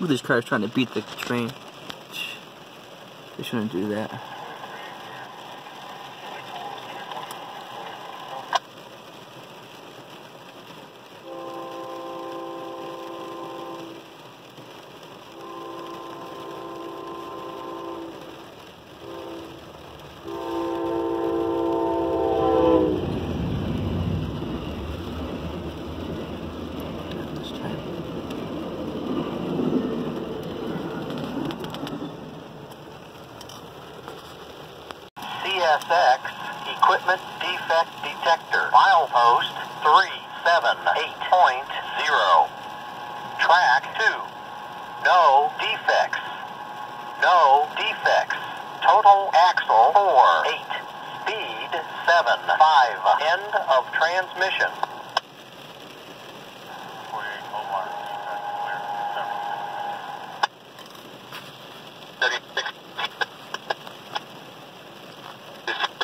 Look at these cars trying to beat the train. They shouldn't do that. CSX Equipment Defect Detector. Milepost 378.0. Track 2. No defects. No defects. Total axle 4. 8. Speed 7. 5. End of transmission. 48 Steady you